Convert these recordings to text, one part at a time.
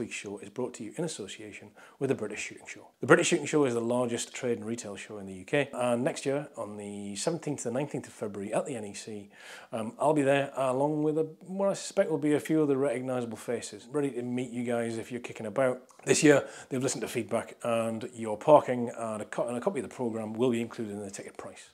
Week's show is brought to you in association with the British Shooting Show. The British Shooting Show is the largest trade and retail show in the UK, and next year, on the 17th to the 19th of February at the NEC, um, I'll be there along with a, what I suspect will be a few other recognisable faces, ready to meet you guys if you're kicking about. This year, they've listened to feedback, and your parking and a, co- and a copy of the programme will be included in the ticket price.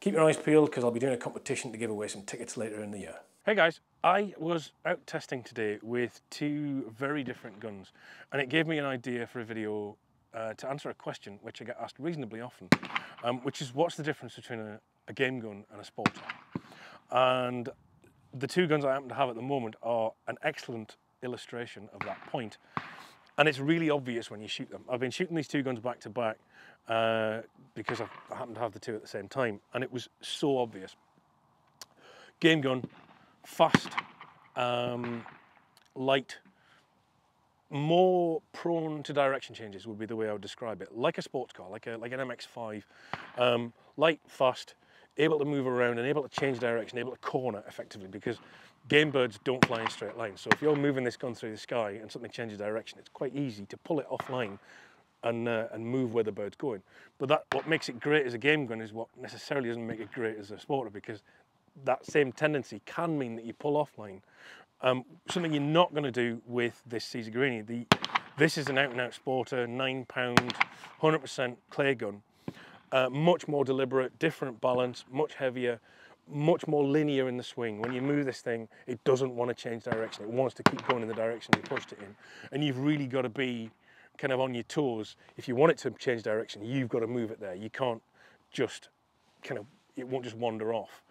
Keep your eyes peeled because I'll be doing a competition to give away some tickets later in the year. Hey guys, I was out testing today with two very different guns and it gave me an idea for a video uh, to answer a question which I get asked reasonably often, um, which is what's the difference between a, a game gun and a sporter? And the two guns I happen to have at the moment are an excellent illustration of that point. And it's really obvious when you shoot them. I've been shooting these two guns back to back uh, because I've, I happen to have the two at the same time, and it was so obvious. Game gun, fast, um, light, more prone to direction changes would be the way I would describe it. Like a sports car, like a like an MX-5, um, light, fast, able to move around and able to change direction, able to corner effectively because game birds don't fly in straight lines. So if you're moving this gun through the sky and something changes direction, it's quite easy to pull it offline and uh, and move where the bird's going. But that what makes it great as a game gun is what necessarily doesn't make it great as a sporter because that same tendency can mean that you pull offline. Um, something you're not going to do with this Caesar Guerini. The, this is an out-and-out sporter, nine pound, 100% clay gun. Uh, much more deliberate, different balance, much heavier, much more linear in the swing. When you move this thing, it doesn't want to change direction. It wants to keep going in the direction you pushed it in. And you've really got to be kind of on your toes. If you want it to change direction, you've got to move it there. You can't just kind of, it won't just wander off.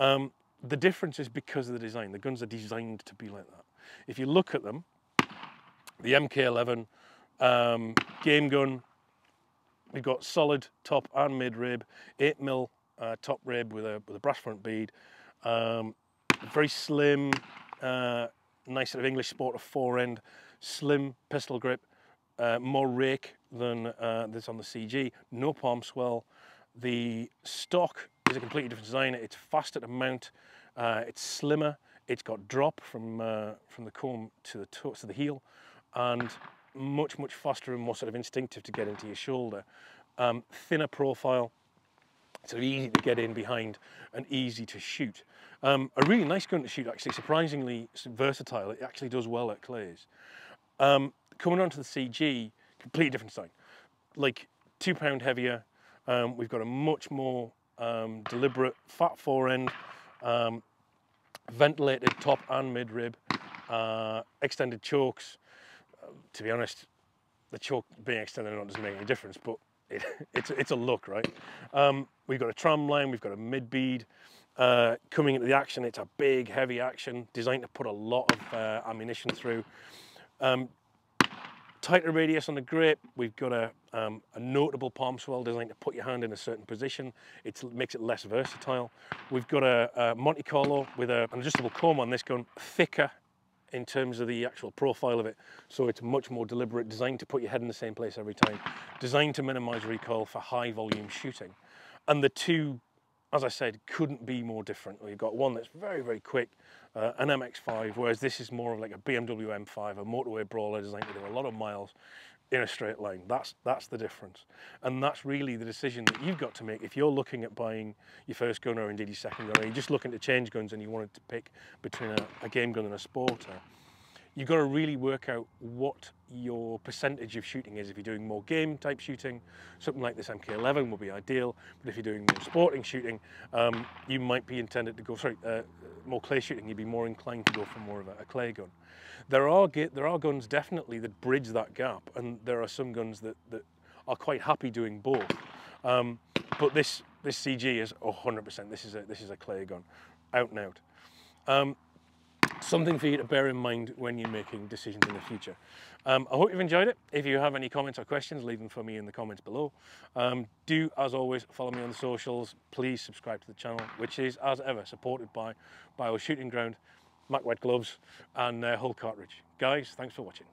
Um, the difference is because of the design. The guns are designed to be like that. If you look at them, the MK11 um, game gun, we've got solid top and mid rib, 8 mil uh, top rib with a, with a brass front bead, um, very slim, uh, nice sort of English sport of fore end, slim pistol grip, uh, more rake than uh, this on the CG, no palm swell. The stock is a completely different design. It's faster to mount, uh, it's slimmer, it's got drop from, uh, from the comb to the, toe, to the heel, and much, much faster and more sort of instinctive to get into your shoulder. Um, thinner profile, sort of easy to get in behind and easy to shoot. Um, a really nice gun to shoot, actually, surprisingly versatile. It actually does well at clays. Um, coming on to the CG, completely different design. Like two pound heavier. Um, we've got a much more um, deliberate fat fore end, um, ventilated top and mid rib, uh, extended chokes. Uh, to be honest, the choke being extended or not doesn't make any difference, but it, it's, it's a look, right? Um, we've got a tram line, we've got a mid bead. Uh, coming into the action, it's a big, heavy action designed to put a lot of uh, ammunition through. Um, tighter radius on the grip. We've got a, um, a notable palm swell designed to put your hand in a certain position. It makes it less versatile. We've got a, a Monte Carlo with a, an adjustable comb on this gun, thicker in terms of the actual profile of it. So it's much more deliberate, designed to put your head in the same place every time, designed to minimize recoil for high volume shooting. And the two as I said, couldn't be more different. We've got one that's very, very quick, uh, an MX-5, whereas this is more of like a BMW M5, a motorway brawler designed to do a lot of miles in a straight line. That's, that's the difference. And that's really the decision that you've got to make. If you're looking at buying your first gun or indeed your second gun, or you're just looking to change guns and you wanted to pick between a, a game gun and a sporter, you've got to really work out what your percentage of shooting is. If you're doing more game type shooting, something like this MK11 will be ideal. But if you're doing more sporting shooting, um, you might be intended to go, sorry, uh, more clay shooting, you'd be more inclined to go for more of a, a clay gun. There are, there are guns definitely that bridge that gap, and there are some guns that, that are quite happy doing both. Um, but this, this CG is 100%, this is a, this is a clay gun, out and out. Um, something for you to bear in mind when you're making decisions in the future. Um, I hope you've enjoyed it. If you have any comments or questions, leave them for me in the comments below. Um, do, as always, follow me on the socials. Please subscribe to the channel, which is, as ever, supported by Bywell Shooting Ground, MacWet Gloves, and uh, Hull Cartridge. Guys, thanks for watching.